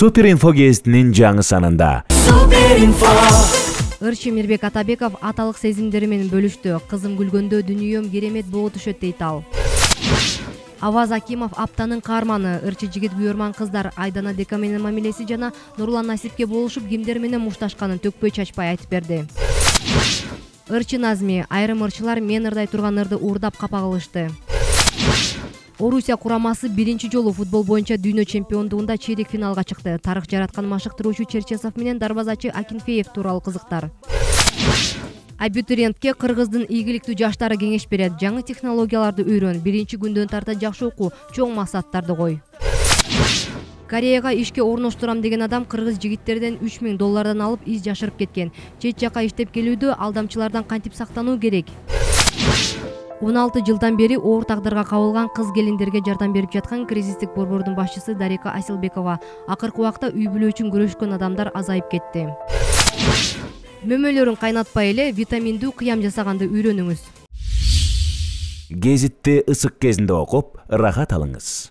супер инфо гезитинин жаңы санында. Супер инфо ырчы мирбек атабеков аталык сезимдери менен бөлүштү кызым күлгөндө дүйнөм керемет боло түшөт дейт ал аваз акимов аптанын каарманы ырчы жигит буйрман кыздар айдана дека менен мамилеси жана нурлан насипке болушуп кимдер менен мушташканын төкпөй чачпай айтып берди ырчы назми айрым ырчылар мен ырдай турган ырды уурдап капа кылышты орусия курамасы биринчи жолу футбол боюнча дүйнө чемпиондугунда чейрек финалга чыкты. Тарых жараткан машыктыруучу черчесов менен дарбазачы акинфеев тууралуу кызыктар. Абитуриентке кыргыздын ийгиликтүү жаштары кеңеш берет. Жаңы технологияларды үйрөн. Биринчи күндөн тарта жакшы окуу. Чоң максаттарды кой. Кореяга ишке орноштурам деген адам кыргыз жигиттерден үч миң доллардан алып из жашырып кеткен. Чет жака иштеп келүүдө алдамчылардан кантип сактануу керек он алты жылдан бери оор тагдырга кабылган кыз келиндерге жардам берип жаткан кризистик борбордун башчысы дарика аселбекова. Акыркы убакта үй бүлө үчүн күрөшкөн адамдар азайып кетти. Мөмөлөрүн кайнатпай эле витаминдүү кыям жасаганды үйрөнүңүз. Гезитти ысык кезинде окуп ырахат алыңыз